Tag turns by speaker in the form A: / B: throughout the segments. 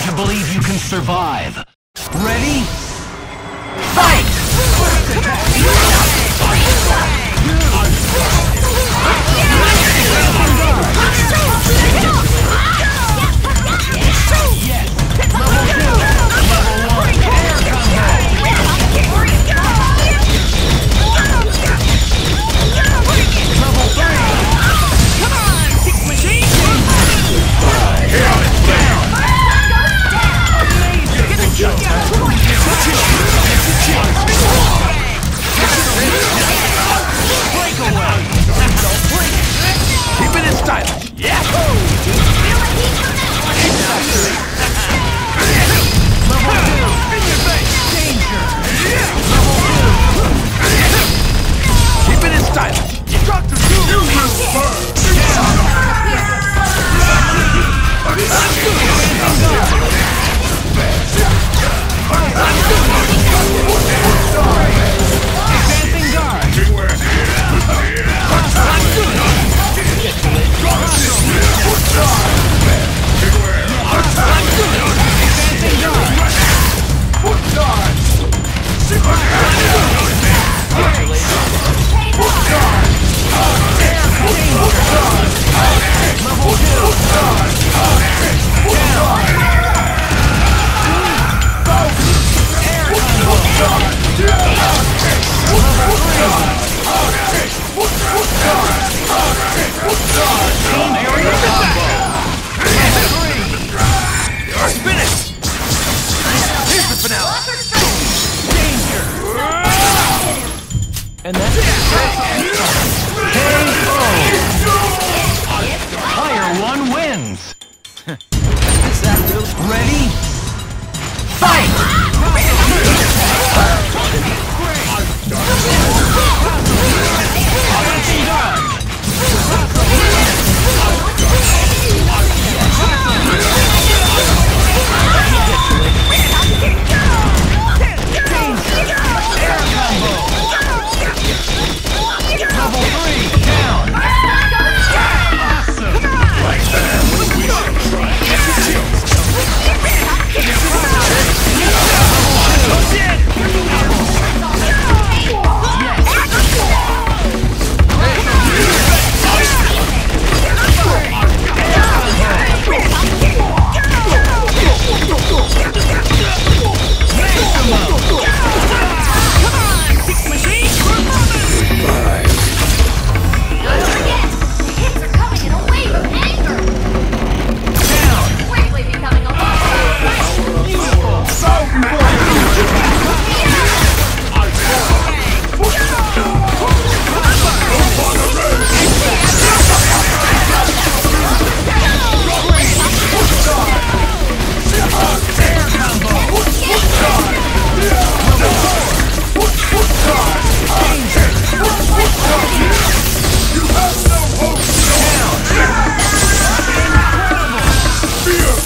A: dare to believe you can survive. Ready? Fight!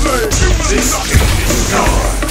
B: Slay,
A: you will not!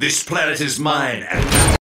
C: This planet is mine, and